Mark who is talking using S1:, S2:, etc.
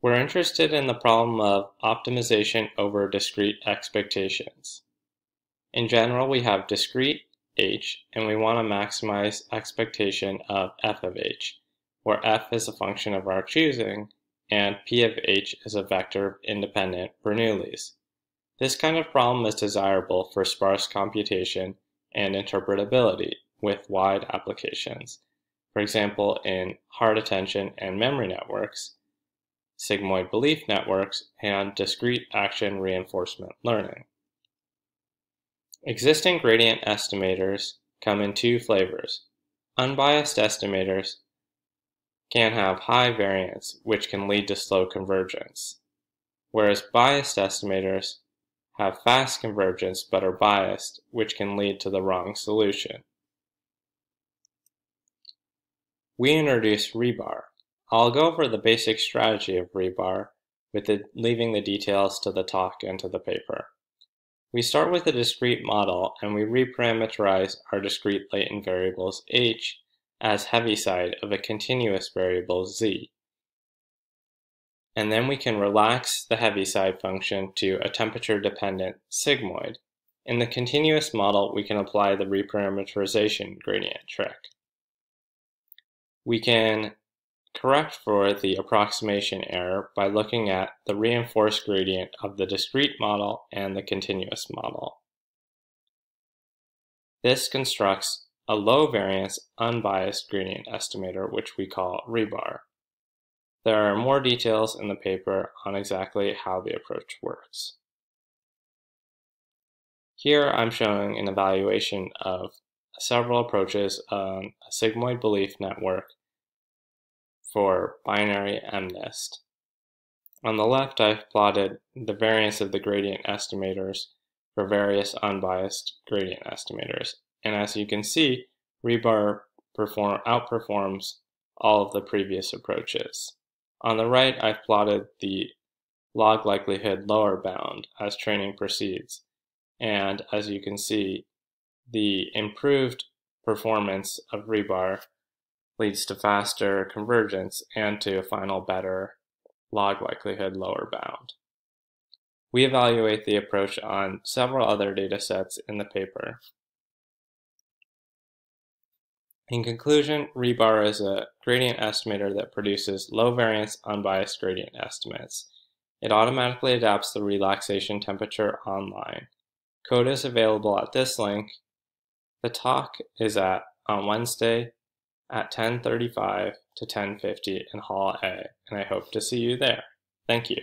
S1: We're interested in the problem of optimization over discrete expectations. In general, we have discrete h, and we want to maximize expectation of f of h, where f is a function of our choosing, and p of h is a vector of independent Bernoullis. This kind of problem is desirable for sparse computation and interpretability with wide applications. For example, in hard attention and memory networks, sigmoid belief networks, and discrete action reinforcement learning. Existing gradient estimators come in two flavors. Unbiased estimators can have high variance, which can lead to slow convergence, whereas biased estimators have fast convergence but are biased, which can lead to the wrong solution. We introduce rebar, I'll go over the basic strategy of rebar, with the, leaving the details to the talk and to the paper. We start with a discrete model and we reparameterize our discrete latent variables h as heaviside of a continuous variable z. And then we can relax the heaviside function to a temperature-dependent sigmoid. In the continuous model, we can apply the reparameterization gradient trick. We can Correct for the approximation error by looking at the reinforced gradient of the discrete model and the continuous model. This constructs a low variance unbiased gradient estimator which we call rebar. There are more details in the paper on exactly how the approach works. Here I'm showing an evaluation of several approaches on a sigmoid belief network for binary MNIST. On the left, I've plotted the variance of the gradient estimators for various unbiased gradient estimators. And as you can see, rebar perform, outperforms all of the previous approaches. On the right, I've plotted the log likelihood lower bound as training proceeds. And as you can see, the improved performance of rebar leads to faster convergence and to a final better log likelihood lower bound. We evaluate the approach on several other datasets in the paper. In conclusion, rebar is a gradient estimator that produces low variance unbiased gradient estimates. It automatically adapts the relaxation temperature online. Code is available at this link. The talk is at on Wednesday, at 10:35 to 10:50 in Hall A, and I hope to see you there. Thank you.